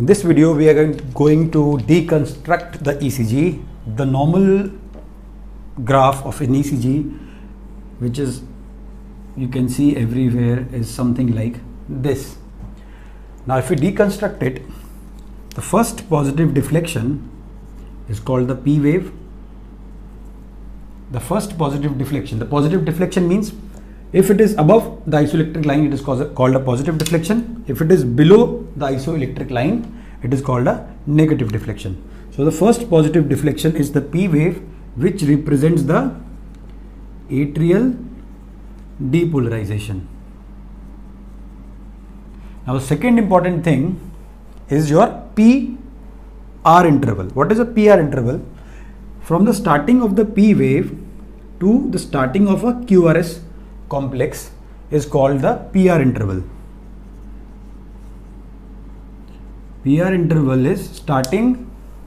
In this video, we are going- to deconstruct the ECG, the normal graph of an ECG, which is you can see everywhere is something like this. Now, if we deconstruct it, the first positive deflection is called the P wave. The first positive deflection, the positive deflection means if it is above the isoelectric line, it is called a positive deflection. If it is below the isoelectric line, it is called a negative deflection. So, the first positive deflection is the P wave, which represents the atrial depolarization. Now, the second important thing is your PR interval. What is a PR interval? From the starting of the P wave to the starting of a QRS complex is called the PR interval. PR interval is starting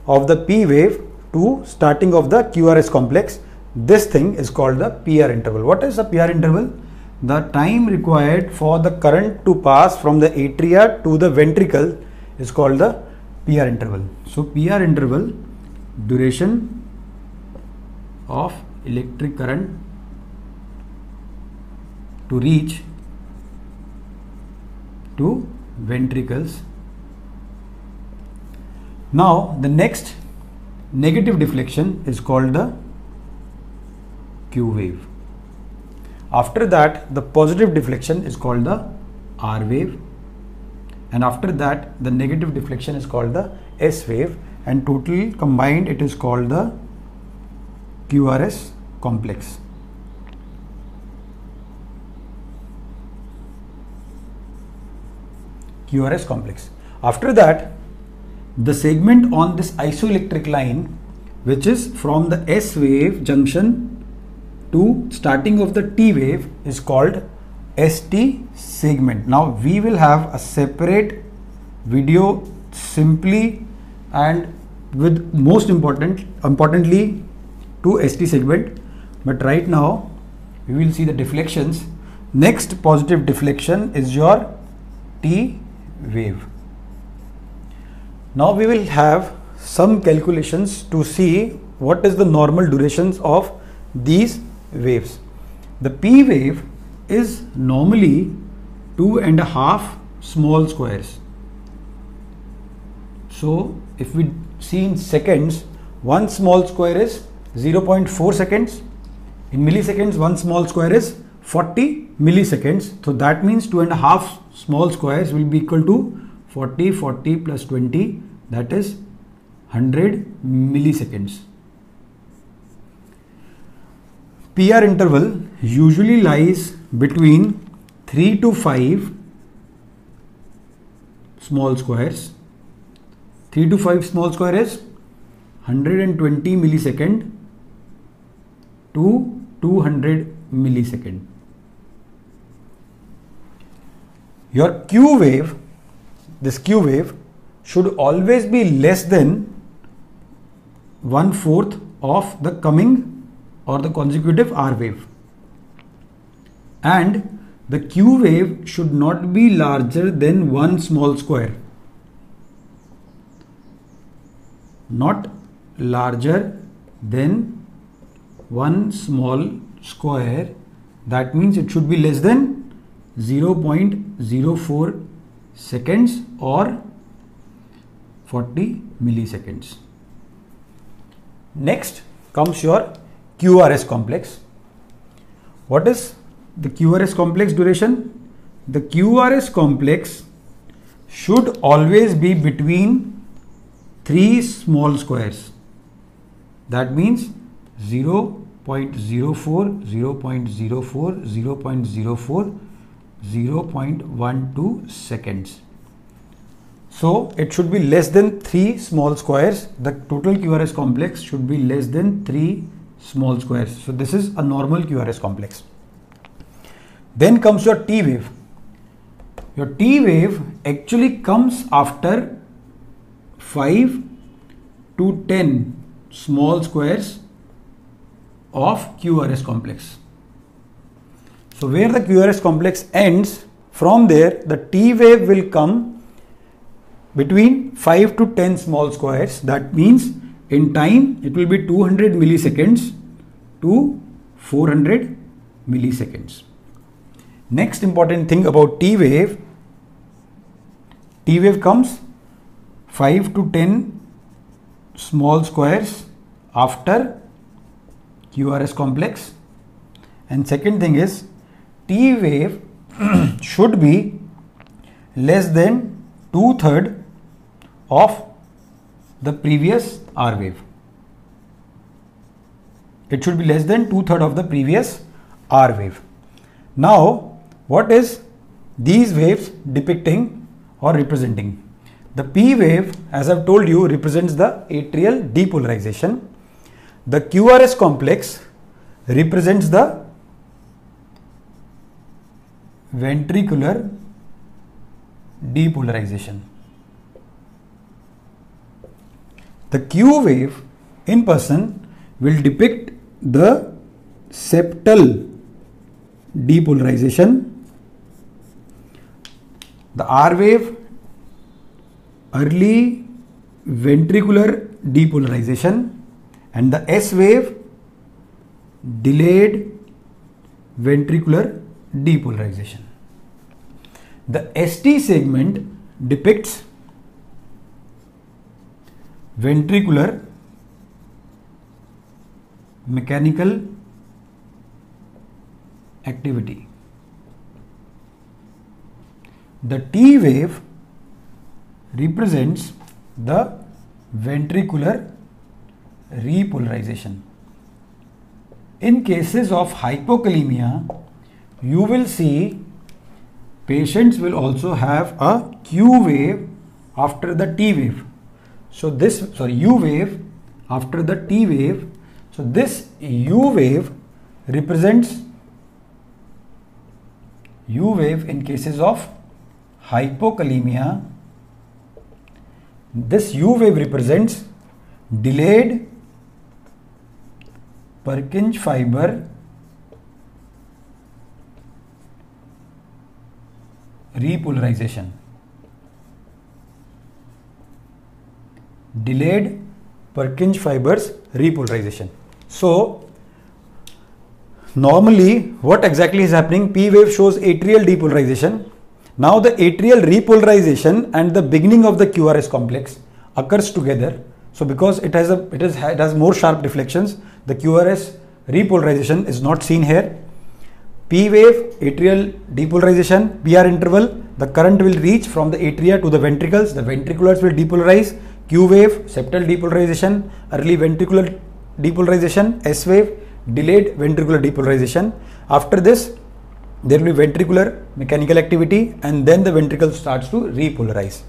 of the P wave to starting of the QRS complex. This thing is called the PR interval. What is the PR interval? The time required for the current to pass from the atria to the ventricle is called the PR interval. So, PR interval duration of electric current to reach to ventricles. Now, the next negative deflection is called the Q wave. After that, the positive deflection is called the R wave, and after that, the negative deflection is called the S wave, and total combined, it is called the QRS complex. QRS complex. After that, the segment on this isoelectric line, which is from the S wave junction to starting of the T wave, is called ST segment. Now we will have a separate video simply and with most important importantly to ST segment. But right now we will see the deflections. Next positive deflection is your T wave. Now we will have some calculations to see what is the normal durations of these waves. The P wave is normally two and a half small squares. So if we see in seconds, one small square is 0.4 seconds. In milliseconds, one small square is 40 milliseconds. So that means two and a half small squares will be equal to 40, 40 plus 20, that is 100 milliseconds. PR interval usually lies between 3 to 5 small squares. 3 to 5 small square is 120 millisecond to 200 millisecond. Your Q wave, this Q wave should always be less than one fourth of the coming or the consecutive R wave. And the Q wave should not be larger than one small square. Not larger than one small square. That means it should be less than 0.04 seconds or 40 milliseconds. Next comes your QRS complex. What is the QRS complex duration? The QRS complex should always be between three small squares. That means 0 0.04, 0 0.04, 0 0.04, 0 0.12 seconds. So it should be less than 3 small squares. The total QRS complex should be less than 3 small squares. So this is a normal QRS complex. Then comes your T wave. Your T wave actually comes after 5 to 10 small squares of QRS complex. So where the QRS complex ends, from there the T wave will come between 5 to 10 small squares. That means in time it will be 200 milliseconds to 400 milliseconds. Next important thing about T wave, T wave comes 5 to 10 small squares after QRS complex and second thing is T wave should be less than two third of the previous R wave. It should be less than two third of the previous R wave. Now, what is these waves depicting or representing? The P wave, as I've told you, represents the atrial depolarization. The QRS complex represents the ventricular depolarization. The Q wave in person will depict the septal depolarization. The R wave early ventricular depolarization and the S wave delayed ventricular depolarization. The ST segment depicts ventricular mechanical activity. The T wave represents the ventricular repolarization. In cases of hypokalemia, you will see patients will also have a Q wave after the T wave. So this, sorry, U wave after the T wave. So this U wave represents U wave in cases of hypokalemia. This U wave represents delayed Purkinje fiber repolarization. Delayed Purkinje fibers repolarization. So, normally what exactly is happening? P wave shows atrial depolarization. Now the atrial repolarization and the beginning of the QRS complex occurs together. So because it has a it, is, it has more sharp deflections, the QRS repolarization is not seen here P wave, atrial depolarization, PR interval, the current will reach from the atria to the ventricles, the ventriculars will depolarize, Q wave, septal depolarization, early ventricular depolarization, S wave, delayed ventricular depolarization. After this, there will be ventricular mechanical activity and then the ventricle starts to repolarize.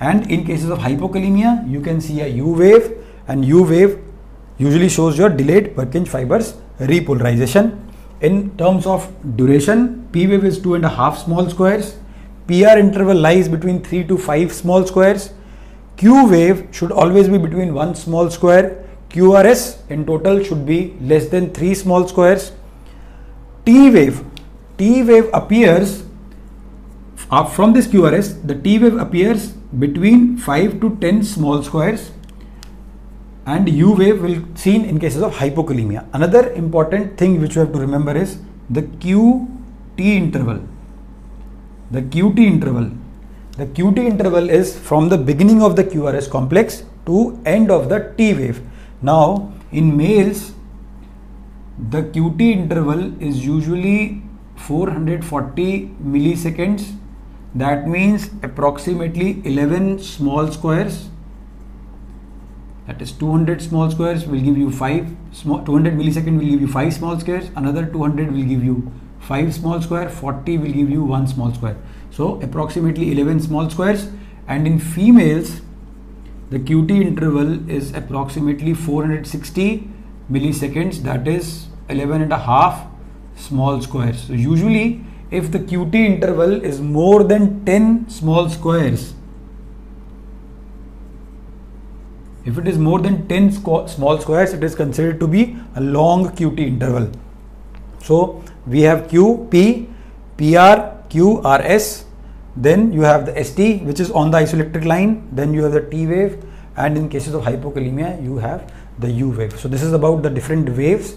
And in cases of hypokalemia, you can see a U wave. And U wave usually shows your delayed Purkinje fibers repolarization in terms of duration, P wave is two and a half small squares. PR interval lies between three to five small squares. Q wave should always be between one small square. QRS in total should be less than three small squares. T wave, T wave appears uh, from this QRS, the T wave appears between 5 to 10 small squares and U wave will seen in cases of hypokalemia. Another important thing which you have to remember is the QT interval. The QT interval. The QT interval is from the beginning of the QRS complex to end of the T wave. Now in males the QT interval is usually 440 milliseconds that means approximately 11 small squares that is 200 small squares will give you 5 small 200 millisecond will give you 5 small squares. Another 200 will give you 5 small square. 40 will give you 1 small square. So approximately 11 small squares. And in females the QT interval is approximately 460 milliseconds. That is 11 and a half small squares. So usually if the QT interval is more than 10 small squares If it is more than 10 small squares, it is considered to be a long QT interval. So we have Q, P, PR, Q, RS. then you have the ST which is on the isoelectric line, then you have the T wave and in cases of hypokalemia you have the U wave. So this is about the different waves